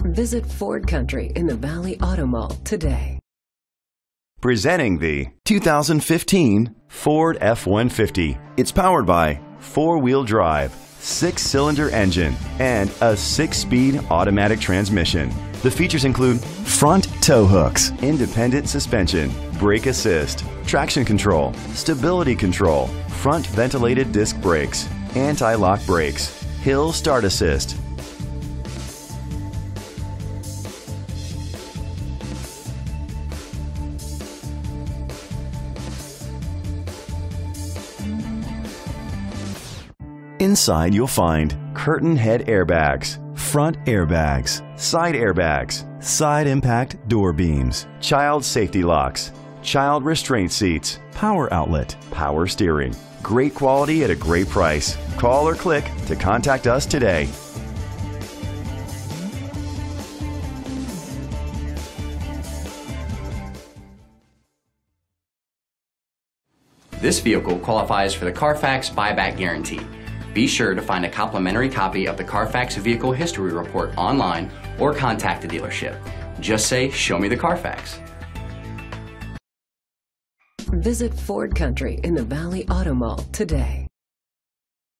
Visit Ford Country in the Valley Auto Mall today. Presenting the 2015 Ford F-150. It's powered by four-wheel drive, six-cylinder engine, and a six-speed automatic transmission. The features include front tow hooks, independent suspension, brake assist, traction control, stability control, front ventilated disc brakes, anti-lock brakes, hill start assist, Inside you'll find curtain head airbags, front airbags, side airbags, side impact door beams, child safety locks, child restraint seats, power outlet, power steering. Great quality at a great price. Call or click to contact us today. This vehicle qualifies for the Carfax buyback guarantee. Be sure to find a complimentary copy of the Carfax Vehicle History Report online or contact the dealership. Just say, Show me the Carfax. Visit Ford Country in the Valley Auto Mall today.